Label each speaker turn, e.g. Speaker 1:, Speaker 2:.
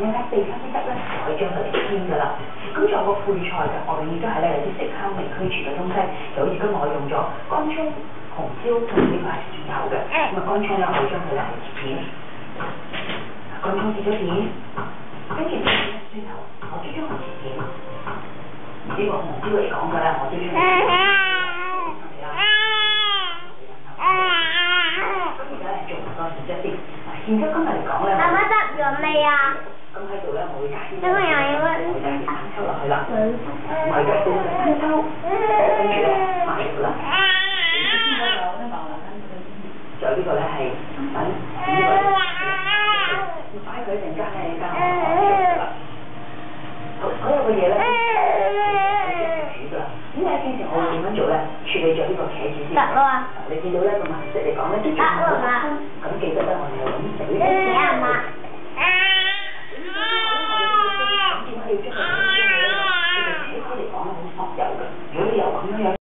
Speaker 1: 咧地方啲得咧可以將佢哋煎噶啦。咁仲有個配菜嘅，我哋亦都係咧有啲食香味俱全嘅東西，就好似今日我用咗乾葱、紅椒同呢個係蒜頭嘅。咁啊乾葱咧，我將佢咧係切片，乾葱切咗片，跟住咧蒜頭，我都將佢切片。呢個紅椒嚟講嘅咧，我都將佢。然之後今日嚟講咧，
Speaker 2: 媽媽得咗未啊？
Speaker 1: phải lắm. Ừ. Mày gặp tôi anh đâu? Anh nghe đó phải lắm trời cái gọi là hay. Anh như vậy. Phải gửi thành ra này cao thôi thôi bây giờ là chúng ta khi thì hồi mình nói chuyện là chuyện này trở đi vào
Speaker 2: khẽ chỉ
Speaker 1: gì tặng rồi à? để khi đối lên mà sẽ để có mấy chút chuyện tặng rồi mà 有的有的
Speaker 2: 有可能